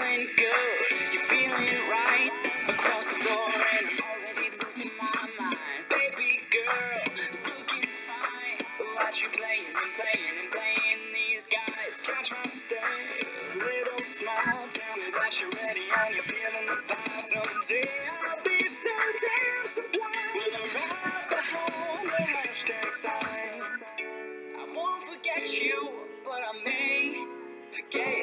feeling good. You're feeling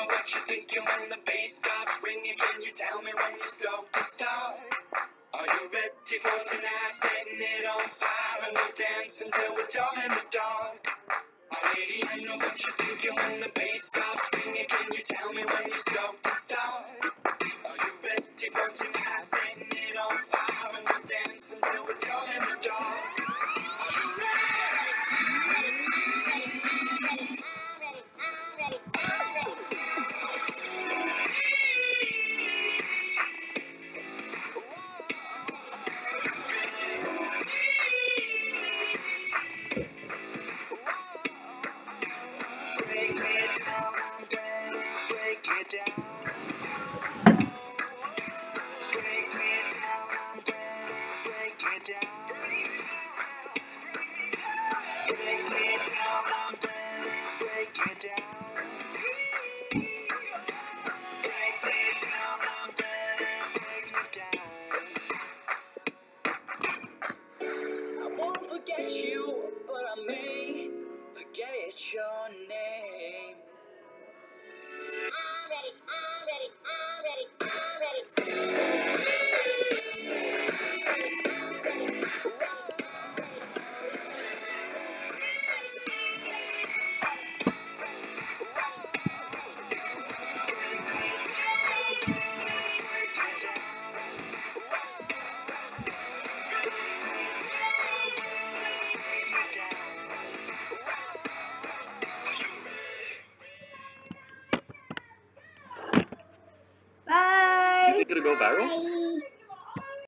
know what you're thinking when the bass starts ringing. Can you tell me when you're stoked to start? Are you ready for tonight? Setting it on fire and we'll dance until we're dumb in the dark. My lady, I know what you're thinking when the bass starts ringing. Can you tell me when you're stoked to start? Are you ready for tonight? gonna go viral? Bye.